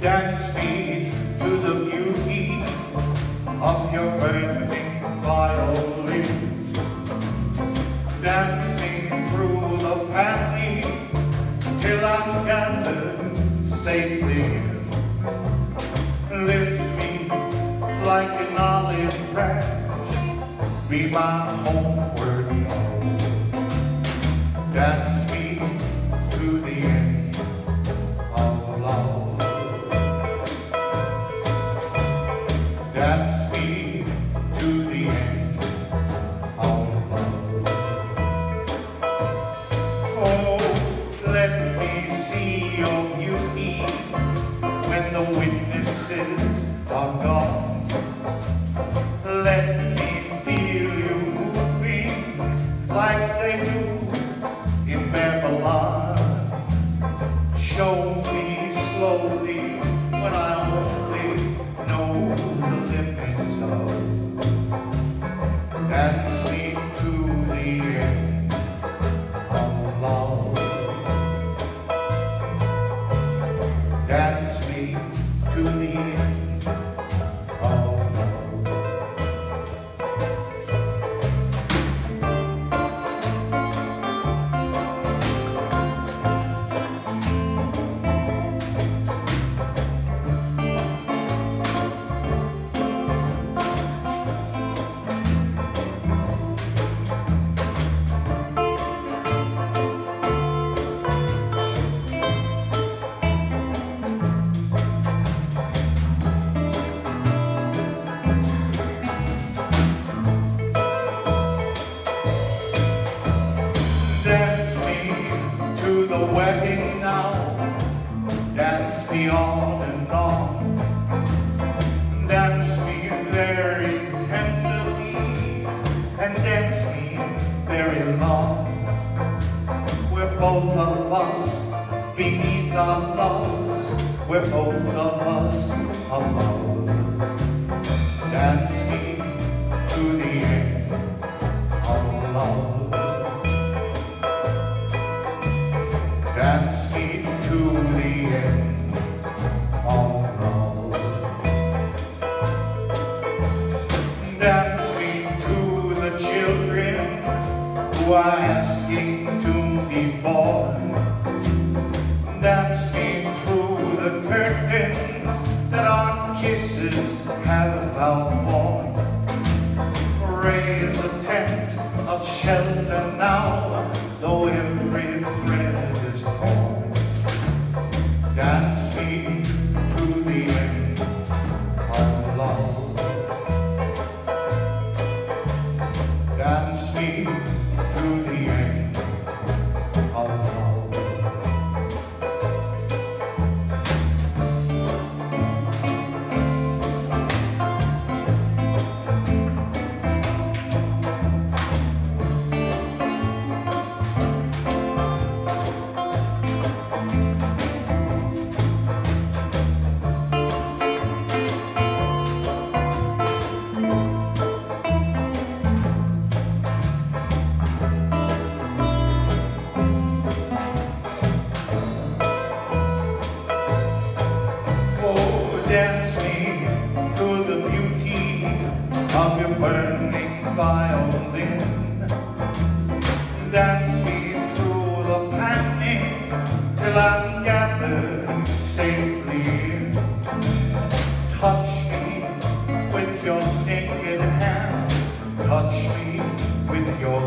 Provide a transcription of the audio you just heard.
Dance me to the beauty of your burning violin. Dance me through the panic till I'm gathered safely. Lift me like an olive branch, be my homeward home. Dance Dance me to the end of love. Oh, let me see your beauty when the witnesses are gone. Let me feel you moving like they do in Babylon. Show me slowly when I only wedding now. Dance me on and on. Dance me very tenderly and dance me very long. We're both of us beneath our loves. We're both of us above. Dance To the end of love. Dance me to the children who are asking to be born. Dance me through the curtains that our kisses have outworn. Raise a tent of shelter now, though Dance me to the beauty of your burning violin. Dance me through the panic till I'm gathered safely in. Touch me with your naked hand. Touch me with your